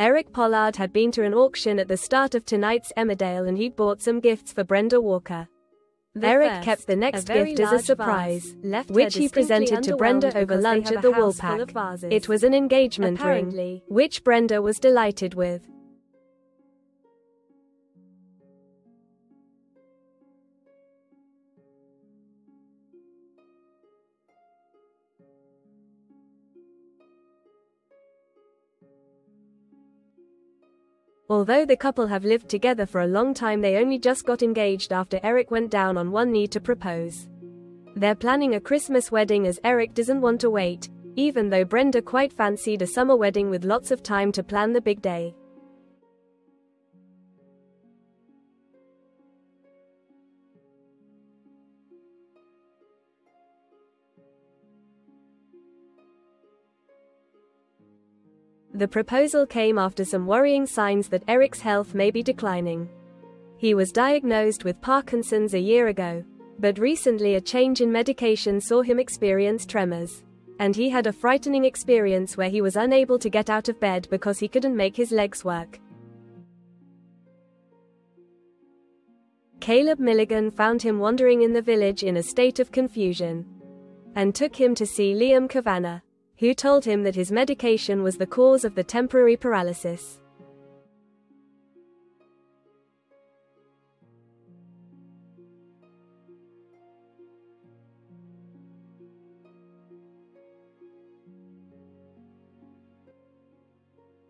Eric Pollard had been to an auction at the start of tonight's Emmerdale and he'd bought some gifts for Brenda Walker. The Eric first, kept the next gift as a surprise, which he presented to Brenda over lunch at the house full of Woolpack. It was an engagement ring, which Brenda was delighted with. Although the couple have lived together for a long time, they only just got engaged after Eric went down on one knee to propose. They're planning a Christmas wedding as Eric doesn't want to wait, even though Brenda quite fancied a summer wedding with lots of time to plan the big day. The proposal came after some worrying signs that Eric's health may be declining. He was diagnosed with Parkinson's a year ago, but recently a change in medication saw him experience tremors. And he had a frightening experience where he was unable to get out of bed because he couldn't make his legs work. Caleb Milligan found him wandering in the village in a state of confusion and took him to see Liam Cavanagh, who told him that his medication was the cause of the temporary paralysis.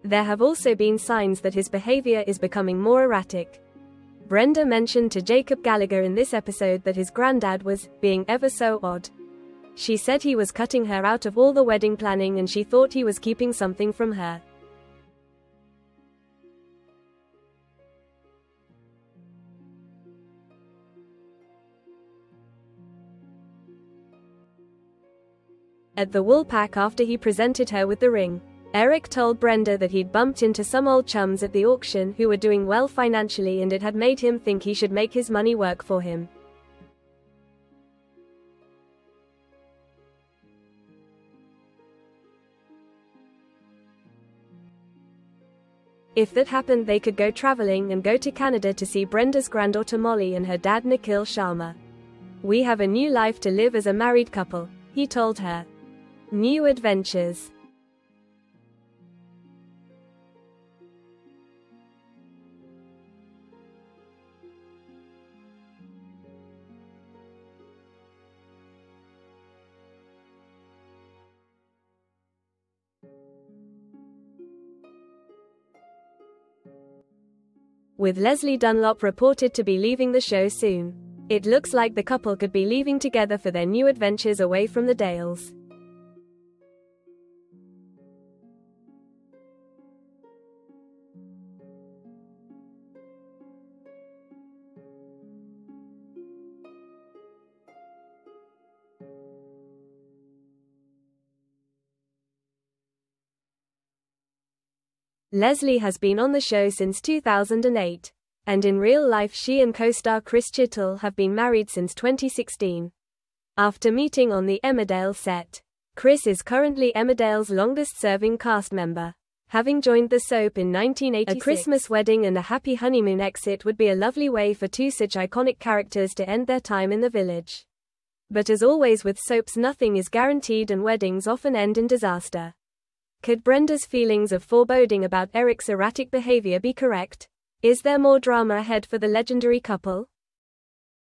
There have also been signs that his behavior is becoming more erratic. Brenda mentioned to Jacob Gallagher in this episode that his granddad was being ever so odd. She said he was cutting her out of all the wedding planning and she thought he was keeping something from her. At the Woolpack after he presented her with the ring, Eric told Brenda that he'd bumped into some old chums at the auction who were doing well financially and it had made him think he should make his money work for him. If that happened, they could go traveling and go to Canada to see Brenda's granddaughter Molly and her dad Nikhil Sharma. We have a new life to live as a married couple, he told her. New adventures. With Lesley Dunlop reported to be leaving the show soon. It looks like the couple could be leaving together for their new adventures away from the Dales. Lesley has been on the show since 2008. And in real life, she and co star Chris Chittell have been married since 2016. After meeting on the Emmerdale set, Chris is currently Emmerdale's longest serving cast member. Having joined the soap in 1986, a Christmas wedding and a happy honeymoon exit would be a lovely way for two such iconic characters to end their time in the village. But as always with soaps, nothing is guaranteed and weddings often end in disaster. Could Brenda's feelings of foreboding about Eric's erratic behavior be correct? Is there more drama ahead for the legendary couple?